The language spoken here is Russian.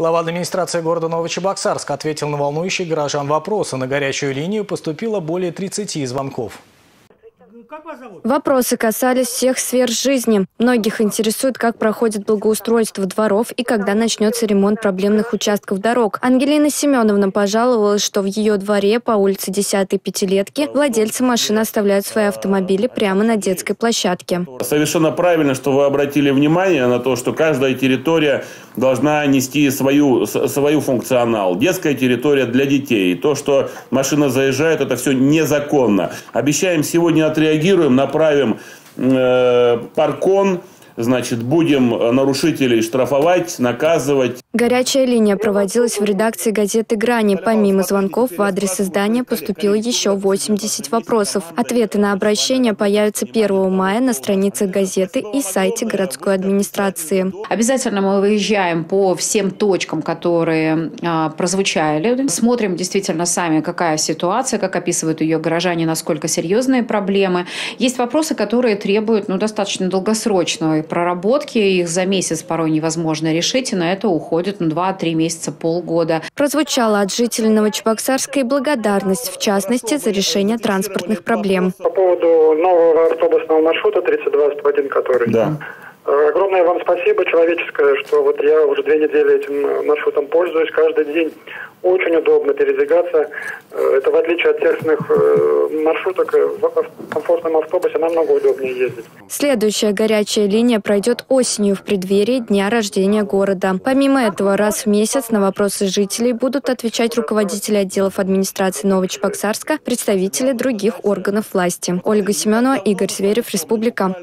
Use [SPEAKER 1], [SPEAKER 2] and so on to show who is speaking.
[SPEAKER 1] Глава администрации города Новочебоксарск ответил на волнующие горожан вопросы. На горячую линию поступило более 30 звонков.
[SPEAKER 2] Вопросы касались всех сфер жизни. Многих интересует, как проходит благоустройство дворов и когда начнется ремонт проблемных участков дорог. Ангелина Семеновна пожаловалась, что в ее дворе по улице 10-й пятилетки владельцы машин оставляют свои автомобили прямо на детской площадке.
[SPEAKER 3] Совершенно правильно, что вы обратили внимание на то, что каждая территория должна нести свою, свою функционал. Детская территория для детей. То, что машина заезжает, это все незаконно. Обещаем сегодня отреагировать отреагируем, направим э, паркон, значит, будем нарушителей штрафовать, наказывать.
[SPEAKER 2] Горячая линия проводилась в редакции газеты «Грани». Помимо звонков в адрес издания поступило еще 80 вопросов. Ответы на обращения появятся 1 мая на страницах газеты и сайте городской администрации.
[SPEAKER 4] Обязательно мы выезжаем по всем точкам, которые а, прозвучали. Смотрим действительно сами, какая ситуация, как описывают ее горожане, насколько серьезные проблемы. Есть вопросы, которые требуют ну, достаточно долгосрочной проработки. Их за месяц порой невозможно решить, и на это уходит ну, 2-3 месяца, полгода.
[SPEAKER 2] Прозвучала от жителей Новочебоксарска и благодарность, в частности, за решение транспортных проблем.
[SPEAKER 5] По поводу нового автобусного маршрута 32-101, который...
[SPEAKER 3] Да.
[SPEAKER 5] Э, огромное вам спасибо человеческое, что вот я уже две недели этим маршрутом пользуюсь каждый день. Очень удобно передвигаться. Э, это в отличие от тесных э, маршруток в комфортном автобусе намного удобнее ездить.
[SPEAKER 2] Следующая горячая линия пройдет осенью в преддверии дня рождения города. Помимо этого, раз в месяц на вопросы жителей будут отвечать руководители отделов администрации Новочебоксарска, представители других органов власти. Ольга Семенова, Игорь Зверев, Республика.